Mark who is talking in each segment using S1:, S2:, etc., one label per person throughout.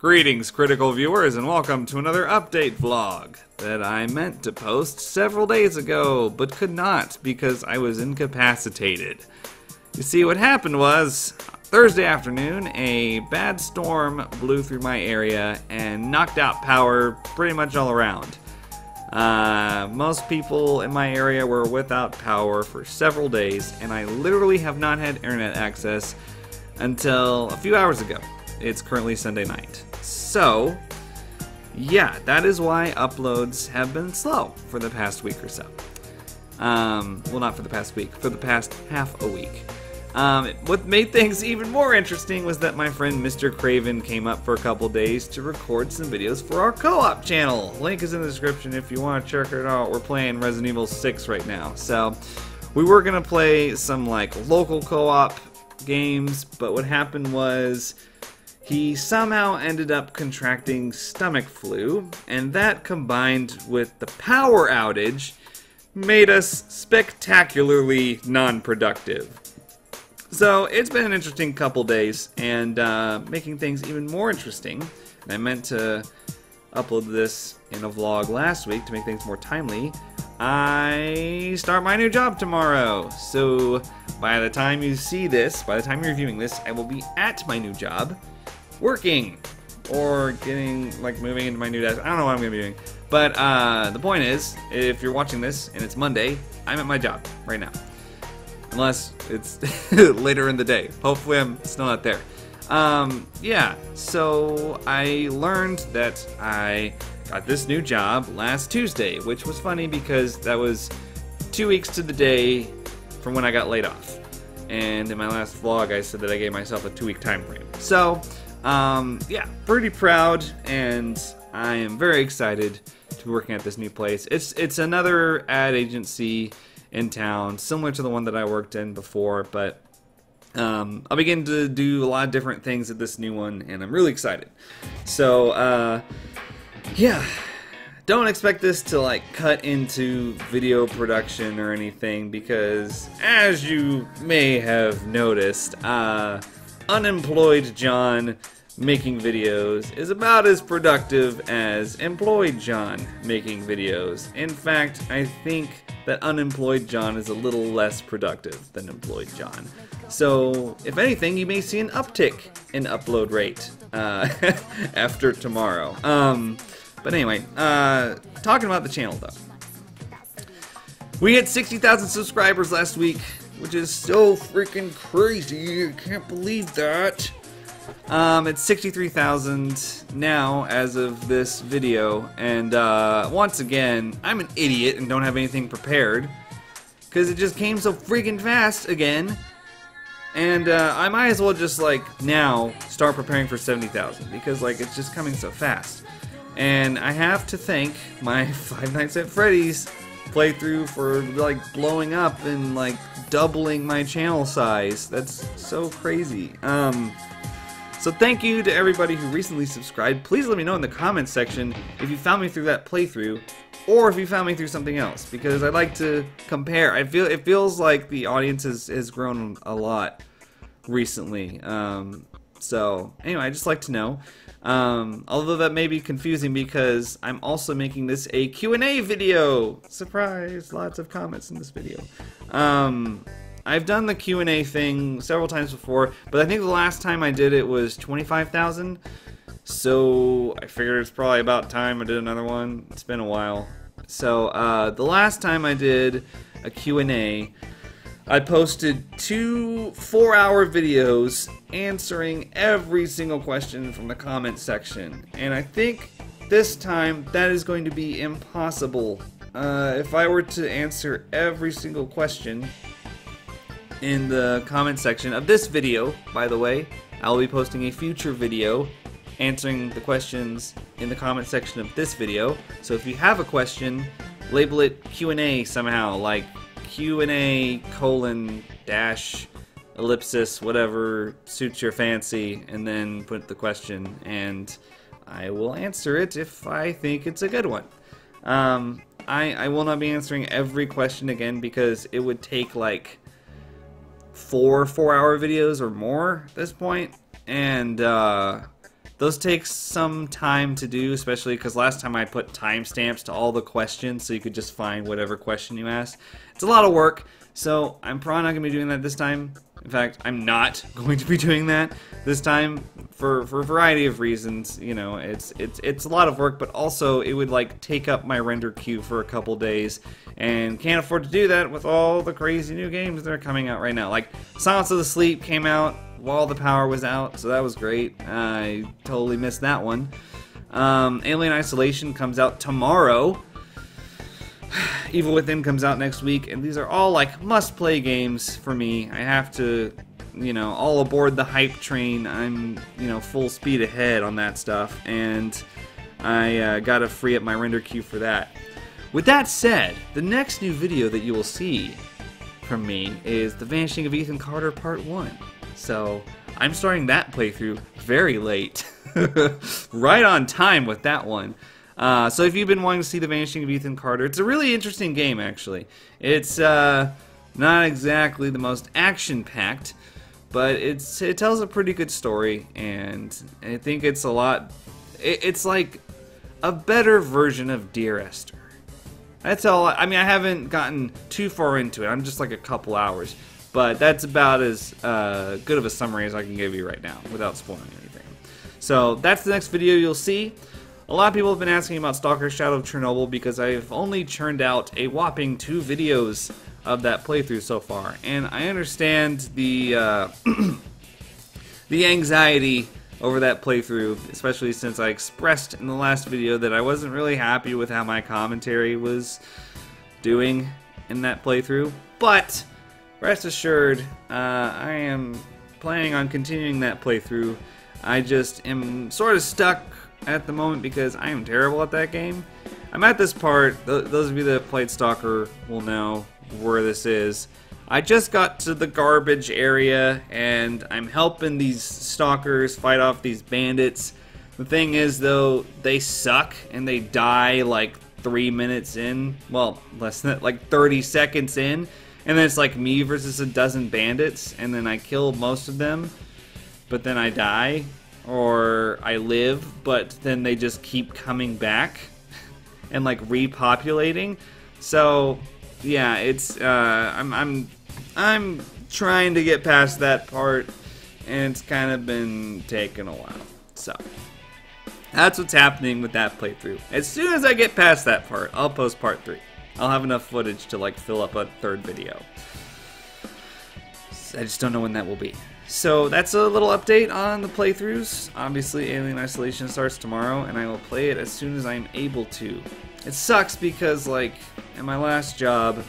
S1: Greetings, critical viewers, and welcome to another update vlog that I meant to post several days ago, but could not because I was incapacitated. You see, what happened was, Thursday afternoon, a bad storm blew through my area and knocked out power pretty much all around. Uh, most people in my area were without power for several days, and I literally have not had internet access until a few hours ago. It's currently Sunday night. So, yeah, that is why uploads have been slow for the past week or so. Um, well, not for the past week, for the past half a week. Um, what made things even more interesting was that my friend Mr. Craven came up for a couple days to record some videos for our co-op channel. Link is in the description if you want to check it out. We're playing Resident Evil 6 right now. So, we were going to play some like local co-op games, but what happened was he somehow ended up contracting stomach flu, and that combined with the power outage made us spectacularly non productive. So it's been an interesting couple days, and uh, making things even more interesting. I meant to upload this in a vlog last week to make things more timely. I start my new job tomorrow. So by the time you see this, by the time you're viewing this, I will be at my new job working or getting like moving into my new desk. I don't know what I'm gonna be doing. But uh, the point is, if you're watching this and it's Monday, I'm at my job right now. Unless it's later in the day. Hopefully, I'm still not there. Um, yeah, so I learned that I got this new job last Tuesday, which was funny because that was two weeks to the day from when I got laid off. And in my last vlog, I said that I gave myself a two week time frame. So, um, yeah, pretty proud, and I am very excited to be working at this new place. It's it's another ad agency in town, similar to the one that I worked in before, but um, I'll begin to do a lot of different things at this new one, and I'm really excited. So, uh, yeah, don't expect this to like cut into video production or anything because, as you may have noticed, uh, unemployed John making videos is about as productive as employed John making videos. In fact, I think that unemployed John is a little less productive than employed John. So, if anything, you may see an uptick in upload rate uh, after tomorrow. Um, but anyway, uh, talking about the channel though. We hit 60,000 subscribers last week, which is so freaking crazy. I can't believe that. Um, it's 63,000 now as of this video, and uh, once again, I'm an idiot and don't have anything prepared because it just came so freaking fast again. And uh, I might as well just like now start preparing for 70,000 because like it's just coming so fast. And I have to thank my Five Nights at Freddy's playthrough for like blowing up and like doubling my channel size. That's so crazy. Um, so thank you to everybody who recently subscribed. Please let me know in the comments section if you found me through that playthrough or if you found me through something else because I'd like to compare. I feel it feels like the audience has, has grown a lot recently. Um, so anyway, I just like to know. Um, although that may be confusing because I'm also making this a Q&A video. Surprise! Lots of comments in this video. Um, I've done the Q&A thing several times before, but I think the last time I did it was 25,000. So I figured it's probably about time I did another one. It's been a while. So uh, the last time I did a Q&A, I posted two four-hour videos answering every single question from the comment section. And I think this time that is going to be impossible. Uh, if I were to answer every single question in the comment section of this video, by the way, I'll be posting a future video answering the questions in the comment section of this video. So if you have a question, label it Q&A somehow, like Q&A colon dash ellipsis, whatever suits your fancy, and then put the question, and I will answer it if I think it's a good one. Um, I, I will not be answering every question again because it would take like four four hour videos or more at this point, and uh, those take some time to do, especially because last time I put timestamps to all the questions so you could just find whatever question you asked. It's a lot of work, so I'm probably not going to be doing that this time. In fact, I'm not going to be doing that this time for for a variety of reasons. You know, it's it's it's a lot of work, but also it would like take up my render queue for a couple days, and can't afford to do that with all the crazy new games that are coming out right now. Like Silence of the Sleep came out while the power was out, so that was great. I totally missed that one. Um, Alien Isolation comes out tomorrow. Evil Within comes out next week, and these are all like must-play games for me. I have to, you know, all aboard the hype train. I'm, you know, full speed ahead on that stuff, and I uh, gotta free up my render queue for that. With that said, the next new video that you will see from me is The Vanishing of Ethan Carter Part 1. So, I'm starting that playthrough very late. right on time with that one. Uh, so if you've been wanting to see The Vanishing of Ethan Carter, it's a really interesting game, actually. It's uh, not exactly the most action-packed, but it's it tells a pretty good story, and I think it's a lot... It, it's like a better version of Dear Esther. That's all. I mean, I haven't gotten too far into it. I'm just like a couple hours, but that's about as uh, good of a summary as I can give you right now without spoiling anything. So that's the next video you'll see. A lot of people have been asking about Stalker Shadow of Chernobyl because I've only churned out a whopping two videos of that playthrough so far, and I understand the uh, the anxiety over that playthrough, especially since I expressed in the last video that I wasn't really happy with how my commentary was doing in that playthrough. But rest assured, uh, I am planning on continuing that playthrough. I just am sort of stuck at the moment because I am terrible at that game. I'm at this part, th those of you that played Stalker will know where this is. I just got to the garbage area and I'm helping these stalkers fight off these bandits. The thing is though, they suck and they die like three minutes in. Well, less than like 30 seconds in. And then it's like me versus a dozen bandits and then I kill most of them. But then I die or I live, but then they just keep coming back and like repopulating. So yeah, it's uh, I'm I'm I'm trying to get past that part, and it's kind of been taking a while. So that's what's happening with that playthrough. As soon as I get past that part, I'll post part three. I'll have enough footage to like fill up a third video. I just don't know when that will be. So that's a little update on the playthroughs. Obviously, Alien Isolation starts tomorrow, and I will play it as soon as I'm able to. It sucks because, like, in my last job,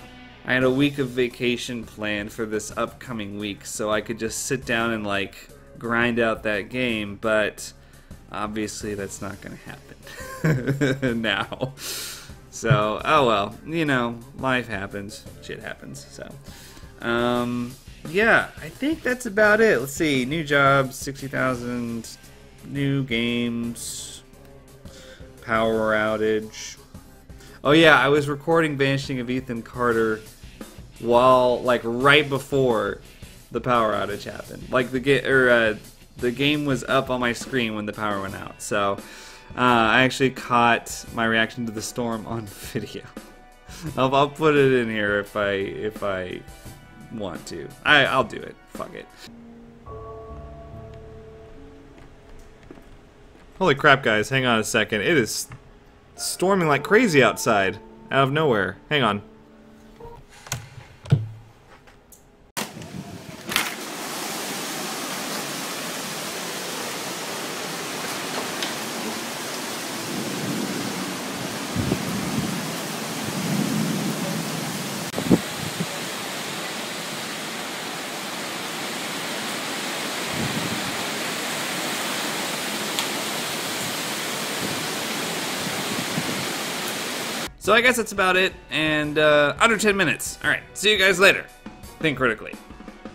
S1: I had a week of vacation planned for this upcoming week, so I could just sit down and, like, grind out that game, but obviously that's not going to happen now. So, oh well, you know, life happens, shit happens, so. Um, yeah, I think that's about it. Let's see. New jobs, 60,000. New games. Power outage. Oh yeah, I was recording Vanishing of Ethan Carter while, like, right before the power outage happened. Like, the, ga- or, uh, the game was up on my screen when the power went out. So, uh, I actually caught my reaction to the storm on video. I'll, I'll put it in here if I if I want to. I, I'll do it. Fuck it. Holy crap, guys. Hang on a second. It is storming like crazy outside. Out of nowhere. Hang on. So I guess that's about it, and uh, under 10 minutes. Alright, see you guys later. Think critically.